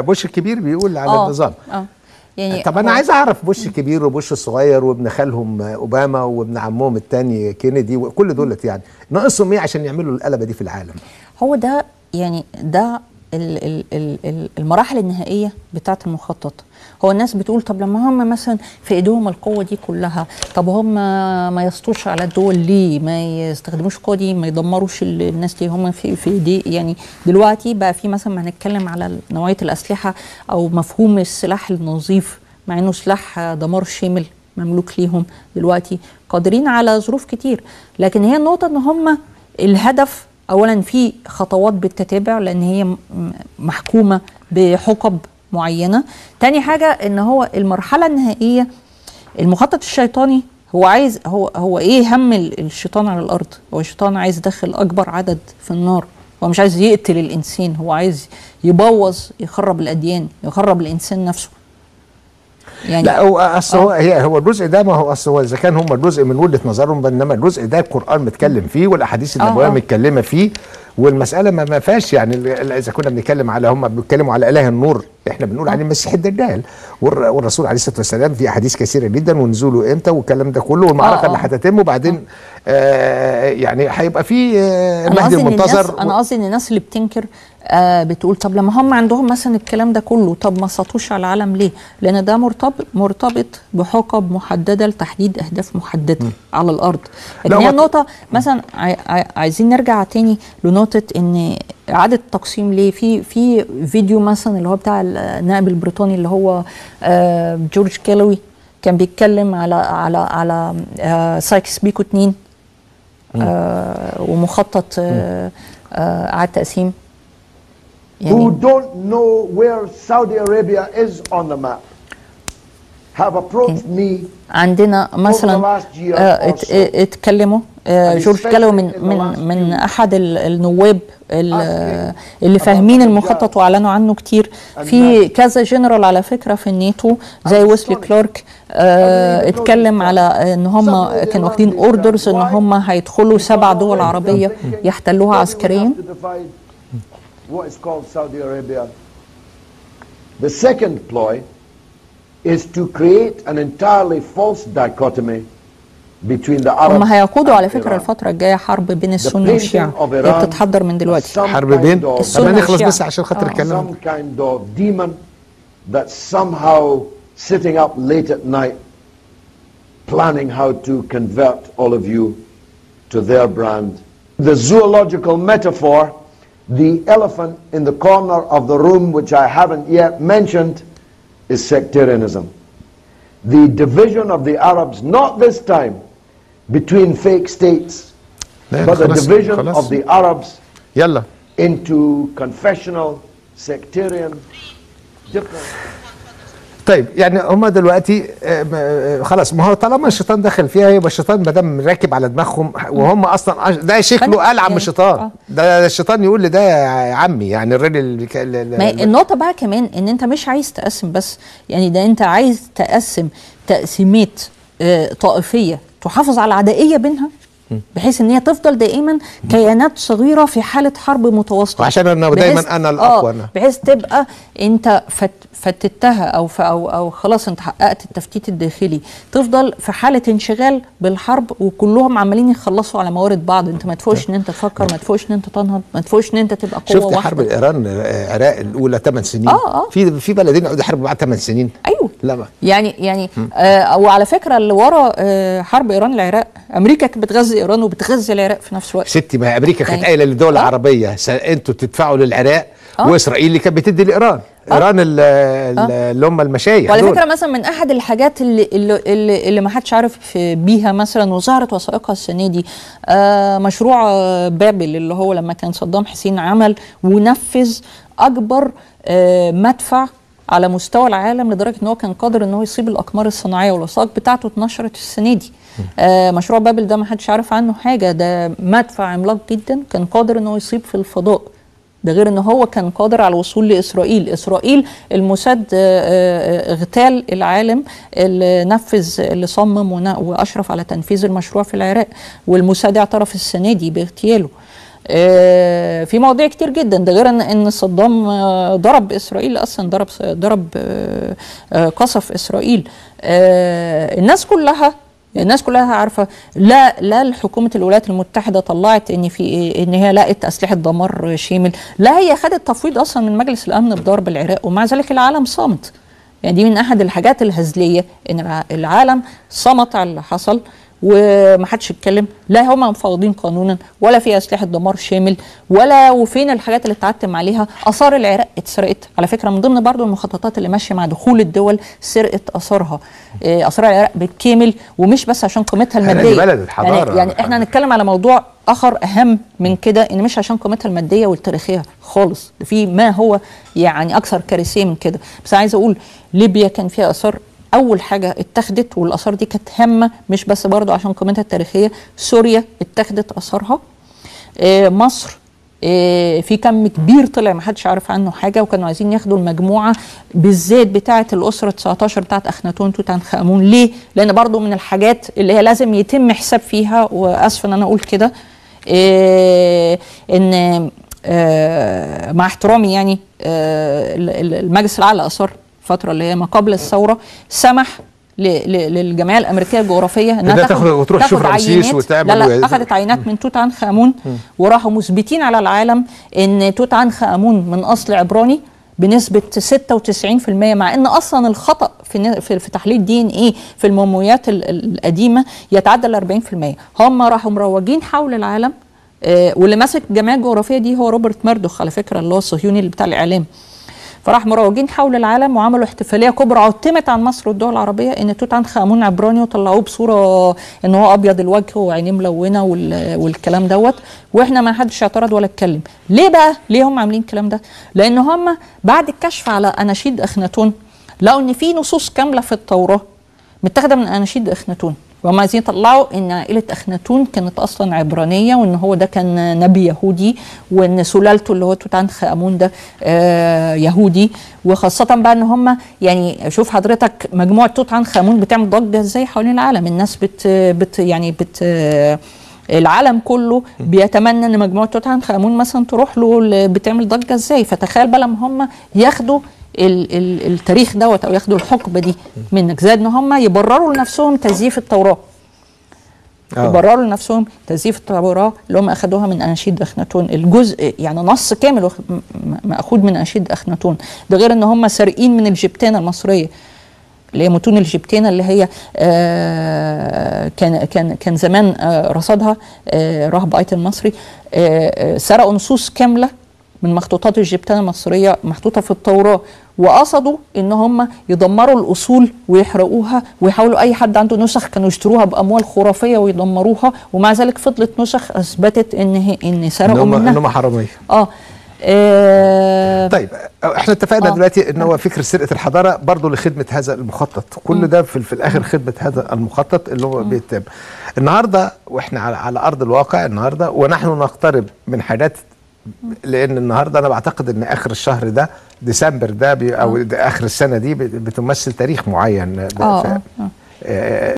بوش الكبير بيقول على آه، النظام. آه. يعني طب أنا عايز أعرف بوش الكبير وبوش الصغير وابن خالهم أوباما وابن عمهم الثاني كينيدي وكل دولت يعني ناقصهم إيه عشان يعملوا القلبة دي في العالم؟ هو ده يعني ده المراحل النهائية بتاعة المخطط. هو الناس بتقول طب لما هم مثلا في إيديهم القوة دي كلها طب هم ما يسطوش على الدول ليه؟ ما يستخدموش القوة دي؟ ما يدمروش ال- الناس دي؟ هم في في ايدي يعني دلوقتي بقى في مثلا ما هنتكلم على نوعية الأسلحة أو مفهوم السلاح النظيف مع إنه سلاح دمار شامل مملوك ليهم دلوقتي قادرين على ظروف كتير. لكن هي النقطة إن هم الهدف اولا في خطوات بالتتابع لأن هي محكومة بحقب معينة. تاني حاجة إن هو المرحلة النهائية المخطط الشيطاني هو عايز هو هو إيه هم ال- الشيطان على الأرض؟ هو الشيطان عايز يدخل أكبر عدد في النار. هو مش عايز يقتل الإنسان هو عايز يبوظ يخرب الأديان يخرب الإنسان نفسه. يعني لا هو اصل هو هي هو الجزء ده ما هو اصل هو إذا كان هم جزء من وجهة نظرهم إنما الجزء ده القرآن متكلم فيه والأحاديث النبوية آه. متكلمة فيه والمسألة ما فيهاش يعني إذا كنا بنتكلم على هم بيتكلموا على إله النور إحنا بنقول عليه المسيح الدجال والر- والرسول عليه الصلاة والسلام في أحاديث كثيرة جدا ونزوله إمتى والكلام ده كله والمعركة آه، اللي آه. هتتم وبعدين آه يعني هيبقى في آه المهدي المنتظر أنا قصدي إن الناس اللي بتنكر آه بتقول طب لما هم عندهم مثلا الكلام ده كله طب ما سطوش على العالم ليه؟ لأن ده مرتبط مرتبط بحقب محددة لتحديد أهداف محددة على الأرض. لكن هي النقطه مثلا عاي- عاي- عايزين نرجع تاني لنقطة إن إعادة التقسيم ليه؟ في في فيديو مثلا اللي هو بتاع النائب البريطاني اللي هو آه جورج كيلوي كان بيتكلم على على على آه سايكس بيكو 2 آه ومخطط آه آه إعادة تقسيم يعني who don't know where Saudi Arabia is on the map. Have approached يعني me عندنا مثلا آه، اتكلموا آه، جورج كالو من من من أحد النواب اللي فاهمين المخطط وأعلنوا عنه كتير. في كذا جنرال على فكرة في النيتو زي ويسلي كلارك آه، اتكلم على إن هم كانوا واخدين orders إن هم هيدخلوا سبع دول عربية يحتلوها عسكريا. what is called Saudi Arabia. The second ploy is to create an entirely false dichotomy between the Arabs هم هيقودوا على and فكره Iran. الفتره الجايه حرب بين The السنه painting والشيعه of هي Iran بتتحضر من as دلوقتي some حرب kind بين of- طب السنة ما نخلص والشيعة. بس عشان خاطر آه. الكلام some kind of demon that's somehow sitting up late at night planning how to convert all of you to their brand. The zoological metaphor, the elephant in the corner of the room, which I haven't yet mentioned, is sectarianism. The division of the Arabs, not this time between fake states, but the division of the Arabs into confessional, sectarian, different. طيب يعني هم دلوقتي آه، م- آه، خلاص ما هو طالما الشيطان دخل فيها يبقى الشيطان ما دام راكب على دماغهم وهم أصلا ده شكله العب من الشيطان آه. ده, الشيطان يقول لي ده يا عمي يعني الراجل ما ال- هي النقطة بقى كمان إن أنت مش عايز تقسم بس يعني ده أنت عايز تقسم تقسيمات آه، طائفية تحافظ على العدائية بينها بحيث إن هي تفضل دائما كيانات صغيرة في حالة حرب متواصله وعشان أنا بحيث- دايماً أنا الأقوى أنا. بحيث تبقى أنت فت فتتها أو ف أو أو خلاص أنت حققت التفتيت الداخلي. تفضل في حالة انشغال بالحرب وكلهم عمالين يخلصوا على موارد بعض. أنت ما تفوقش إن أنت تفكر ما تفوقش إن أنت تنهض ما تفوقش إن أنت تبقى قوة شفت واحدة. حرب إيران آه، العراق الأولى 8 سنين؟ آه، آه. في في بلدين يقعدوا يحاربوا بعد 8 سنين. أيوه لا ما يعني يعني آه وعلى فكرة اللي ورا آه حرب إيران العراق أمريكا كانت بتغذي إيران وبتغذي العراق في نفس الوقت. ستي ما هي أمريكا كانت يعني- قايلة للدول آه. العربيه س- أنتوا تدفعوا للعراق آه. وإسرائيل اللي كانت بتدي لإيران. إيران ال- ال- اللي هم المشايخ وعلى. فكرة مثلا من أحد الحاجات اللي اللي, اللي, اللي ما حدش عارف بيها مثلا وظهرت وثائقها السنة دي آه مشروع آه، بابل اللي هو لما كان صدام حسين عمل ونفذ أكبر آه مدفع على مستوى العالم لدرجة إن هو كان قادر إن هو يصيب الأقمار الصناعية والوثائق بتاعته اتنشرت السنة دي. آه مشروع بابل ده ما حدش عارف عنه حاجة. ده مدفع عملاق جدا كان قادر إن هو يصيب في الفضاء. ده غير إن هو كان قادر على الوصول لإسرائيل. إسرائيل الموساد آه، آه، اغتال العالم اللي نفذ اللي صمم وأشرف على تنفيذ المشروع في العراق والموساد اعترف السنة دي باغتياله. في مواضيع كتير جدا ده غير ان صدام آه، ضرب إسرائيل أصلا ضرب ضرب آه، آه، قصف إسرائيل. آه، الناس كلها الناس كلها عارفة لا لا حكومه الولايات المتحدة طلعت إن في إن هي لقت أسلحة دمار شامل. لا هي خدت تفويض أصلا من مجلس الأمن بضرب العراق ومع ذلك العالم صامت. يعني دي من أحد الحاجات الهزلية إن الع- العالم صمت على اللي حصل. ومحدش يتكلم. لا هم مفوضين قانونا ولا في أسلحة دمار شامل ولا وفين الحاجات اللي اتعتم عليها. آثار العراق اتسرقت. على فكرة من ضمن برضو المخططات اللي ماشية مع دخول الدول سرقه آثارها. إيه، آثار العراق بالكامل ومش بس عشان قيمتها المادية. بلد الحضارة. يعني, يعني إحنا هنتكلم على موضوع آخر أهم من كده إن مش عشان قيمتها المادية والتاريخية خالص. في ما هو يعني أكثر كارثية من كده. بس عايزه أقول ليبيا كان فيها آثار أول حاجة اتخذت والآثار دي كانت هامة مش بس برضو عشان قيمتها التاريخية سوريا اتخذت آثارها. آه، مصر آه، في كم كبير طلع ما حدش عارف عنه حاجة وكانوا عايزين ياخدوا المجموعة بالذات بتاعة الأسرة 19 بتاعة أخناتون توت عنخ امون ليه؟ لأن برضو من الحاجات اللي هي لازم يتم حساب فيها واسف إن أنا أقول كده آه، إن مع احترامي يعني ال- ال- المجلس الأعلى الاثار الفترة اللي هي ما قبل الثورة سمح للجمعية الأمريكية الجغرافية إنها تاخد- وتروح تشوف رمسيس عينات. وتعمل لا لا أخذت عينات من توت عنخ امون وراحوا مثبتين على العالم إن توت عنخ امون من أصل عبراني بنسبة 96% مع إن أصلا الخطأ في في, في تحليل DNA في الموميات ال- ال- القديمة يتعدى ال 40% هم راحوا مروجين حول العالم آه واللي ماسك الجمعيه الجغرافية دي هو روبرت مردوخ على فكرة اللي هو الصهيوني اللي بتاع الإعلام. فراح مروجين حول العالم وعملوا احتفالية كبرى عتمت عن مصر والدول العربية إن توت عنخ امون عبراني وطلعوه بصورة إن هو أبيض الوجه وعينيه ملونة وال- والكلام دوت. وإحنا ما حدش اعترض ولا اتكلم ليه بقى؟ ليه هم عاملين الكلام ده؟ لأن هم بعد الكشف على أناشيد أخناتون لقوا إن في نصوص كاملة في التوراة متاخدة من أناشيد أخناتون. وهم عايزين يطلعوا إن عائلة أخناتون كانت أصلا عبرانية وإن هو ده كان نبي يهودي وإن سلالته اللي هو توت عنخ أمون ده آه يهودي. وخاصة بقى إن هم يعني شوف حضرتك مجموعة توت عنخ أمون بتعمل ضجة إزاي حوالين العالم. الناس بت, بت يعني بت العالم كله بيتمنى إن مجموعة توت عنخ أمون مثلا تروح له بتعمل ضجة إزاي؟ فتخيل بقى لما هم ياخدوا ال ال التاريخ دوت أو ياخدوا الحقبة دي منك. زائد إن هم يبرروا لنفسهم تزييف التوراة. آه. يبرروا لنفسهم تزييف التوراة اللي هم اخذوها من أناشيد أخناتون. الجزء يعني نص كامل مأخوذ من أناشيد أخناتون. ده غير إن هم سارقين من الجبتانة المصرية. اللي هي متون الجبتانة اللي هي آه كان كان كان زمان آه رصدها آه راهب آيت المصري. آه آه سرقوا نصوص كاملة من مخطوطات الجبتانة المصرية محطوطة في التوراة. وقصدوا إن هم يدمروا الأصول ويحرقوها ويحاولوا أي حد عنده نسخ كانوا يشتروها بأموال خرافية ويدمروها ومع ذلك فضلت نسخ أثبتت إن هي إن ان سرقوا إن منها. هم حرامية. آه. آه، طيب إحنا اتفقنا آه. دلوقتي إن هو فكر سرقة الحضارة برضه لخدمة هذا المخطط. كل ده في, في الآخر خدمة هذا المخطط اللي هو بيتم. النهارده وإحنا على, على أرض الواقع النهارده ونحن نقترب من حاجات لأن النهارده أنا بعتقد إن آخر الشهر ده ديسمبر ده بي أو ده آخر السنة دي بت- بتمثل تاريخ معين آه آه. آه،